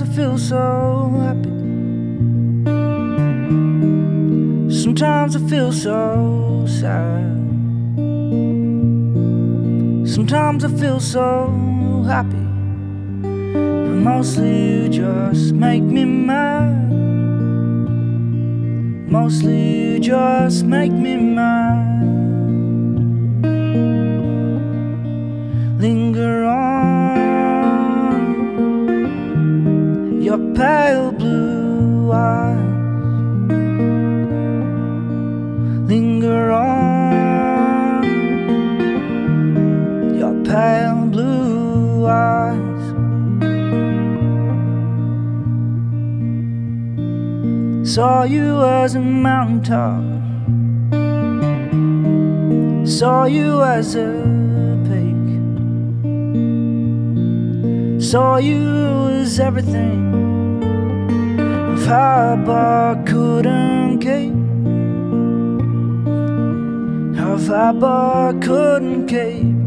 feel so happy. Sometimes I feel so sad. Sometimes I feel so happy. But mostly you just make me mad. Mostly you just make me mad. Saw you as a mountaintop. Saw you as a peak. Saw you as everything. Of high bar couldn't keep. Of high bar couldn't keep.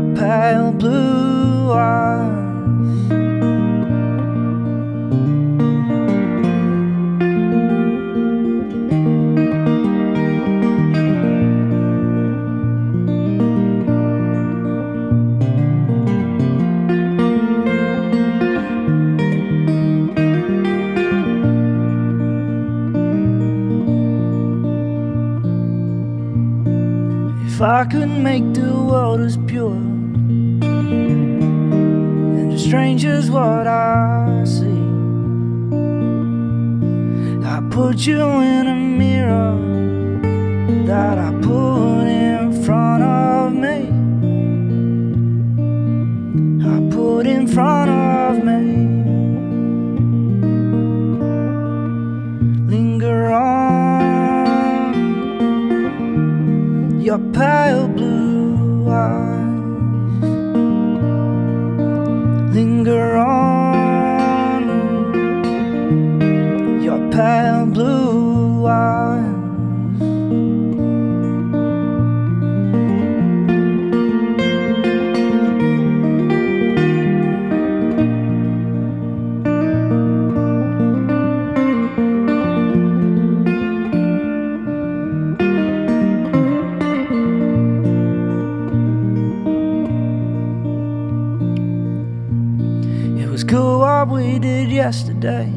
Pale blue eyes. If I could make the world as pure and as strange as what I see, I put you in a mirror that I put in front of me. I put in front of me. Linger on your pale blue eyes. What we did yesterday.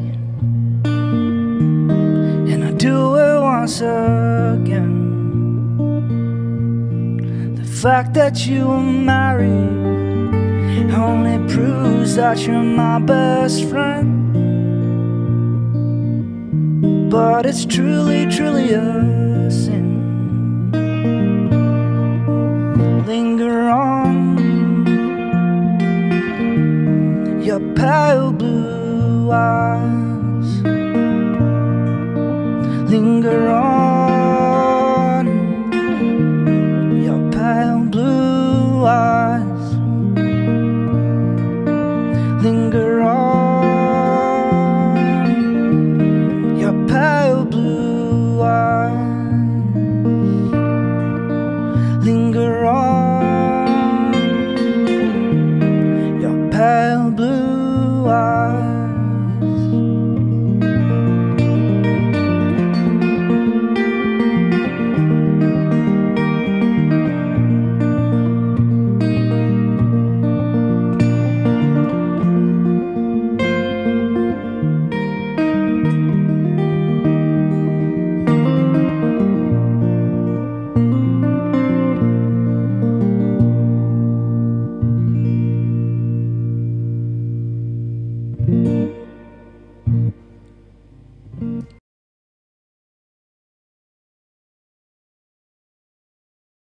And I'd do it once again. The fact that you were married only proves that you're my best friend. But it's truly, truly a sin. Eyes.